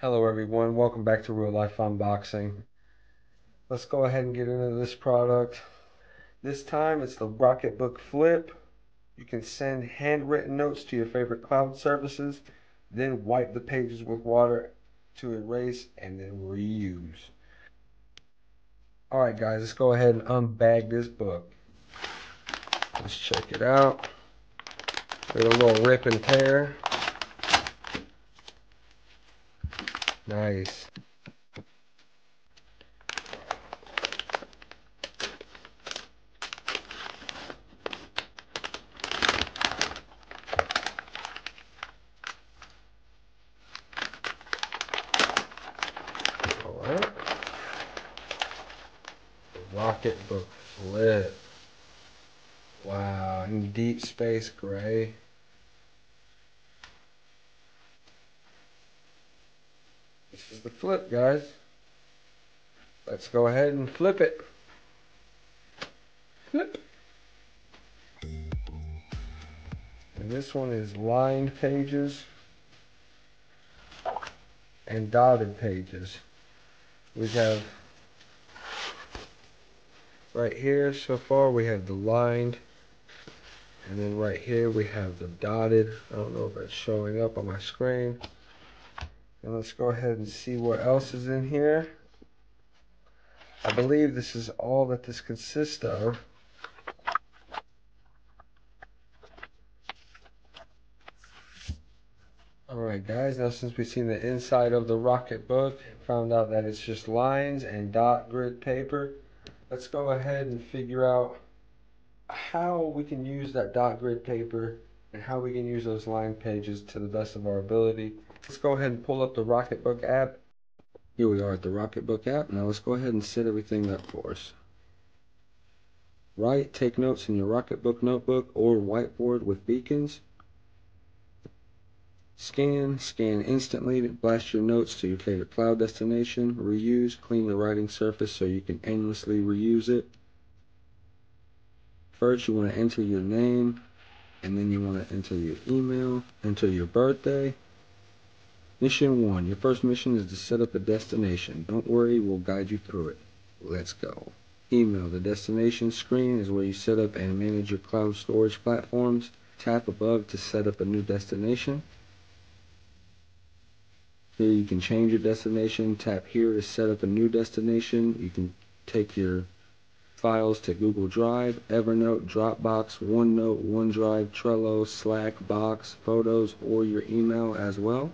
Hello everyone, welcome back to Real Life Unboxing. Let's go ahead and get into this product. This time it's the Rocketbook Flip. You can send handwritten notes to your favorite cloud services, then wipe the pages with water to erase and then reuse. Alright guys, let's go ahead and unbag this book. Let's check it out. There's a little rip and tear. Nice. Alright. Rocketbook flip. Wow, in deep space gray. This is the flip, guys. Let's go ahead and flip it. Flip. And this one is lined pages and dotted pages. We have right here so far we have the lined and then right here we have the dotted. I don't know if it's showing up on my screen. And let's go ahead and see what else is in here. I believe this is all that this consists of. Alright guys, now since we've seen the inside of the Rocketbook, found out that it's just lines and dot grid paper, let's go ahead and figure out how we can use that dot grid paper and how we can use those line pages to the best of our ability. Let's go ahead and pull up the Rocketbook app. Here we are at the Rocketbook app. Now let's go ahead and set everything up for us. Write, take notes in your Rocketbook notebook or whiteboard with beacons. Scan, scan instantly, blast your notes to your favorite cloud destination. Reuse, clean the writing surface so you can endlessly reuse it. First, you want to enter your name, and then you want to enter your email, enter your birthday. Mission 1. Your first mission is to set up a destination. Don't worry, we'll guide you through it. Let's go. Email. The destination screen is where you set up and manage your cloud storage platforms. Tap above to set up a new destination. Here you can change your destination. Tap here to set up a new destination. You can take your files to Google Drive, Evernote, Dropbox, OneNote, OneDrive, Trello, Slack, Box, Photos, or your email as well.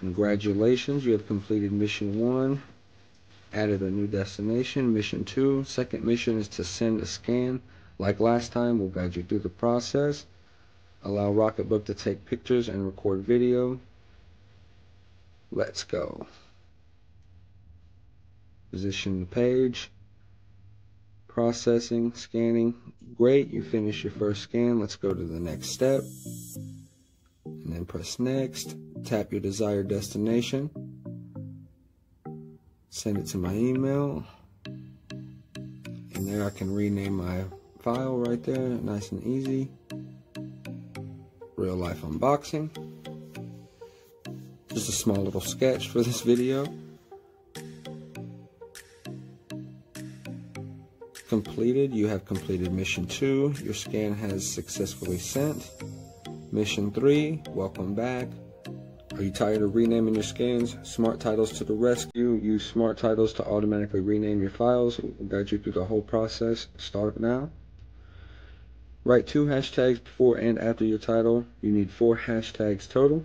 Congratulations, you have completed mission one, added a new destination. Mission two, second mission is to send a scan. Like last time, we'll guide you through the process. Allow Rocketbook to take pictures and record video. Let's go. Position the page processing, scanning. Great, you finish your first scan. Let's go to the next step. And then press next. Tap your desired destination. Send it to my email. And there I can rename my file right there, nice and easy. Real life unboxing. Just a small little sketch for this video. completed. You have completed mission two. Your scan has successfully sent. Mission three, welcome back. Are you tired of renaming your scans? Smart Titles to the rescue. Use Smart Titles to automatically rename your files. We'll guide you through the whole process. Start now. Write two hashtags before and after your title. You need four hashtags total.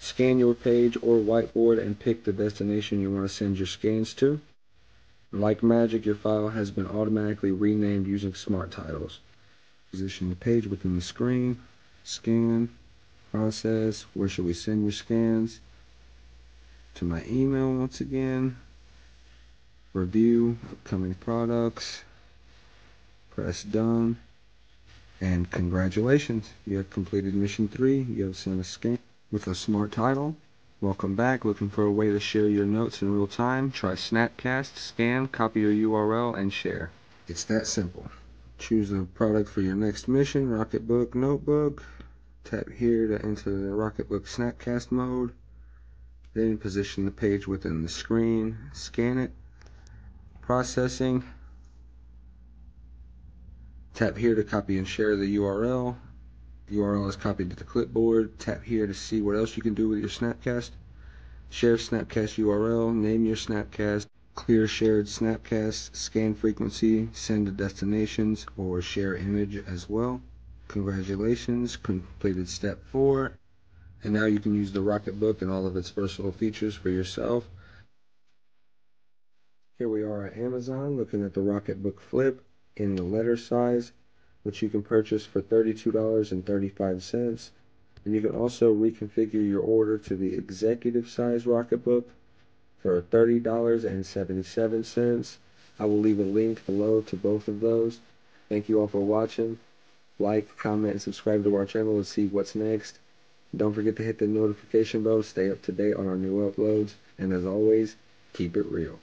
Scan your page or whiteboard and pick the destination you want to send your scans to. Like magic, your file has been automatically renamed using smart titles. Position the page within the screen, scan, process, where should we send your scans? To my email once again, review, upcoming products, press done, and congratulations, you have completed mission 3, you have sent a scan with a smart title. Welcome back. Looking for a way to share your notes in real time? Try Snapcast, scan, copy your URL, and share. It's that simple. Choose a product for your next mission, Rocketbook Notebook. Tap here to enter the Rocketbook Snapcast mode. Then position the page within the screen, scan it, processing. Tap here to copy and share the URL. The URL is copied to the clipboard. Tap here to see what else you can do with your Snapcast. Share Snapcast URL, name your Snapcast, clear shared Snapcast, scan frequency, send to destinations, or share image as well. Congratulations, completed step four. And now you can use the Rocketbook and all of its versatile features for yourself. Here we are at Amazon looking at the Rocketbook Flip in the letter size, which you can purchase for $32.35. And you can also reconfigure your order to the executive size Rocketbook for $30.77. I will leave a link below to both of those. Thank you all for watching. Like, comment, and subscribe to our channel to see what's next. Don't forget to hit the notification bell stay up to date on our new uploads. And as always, keep it real.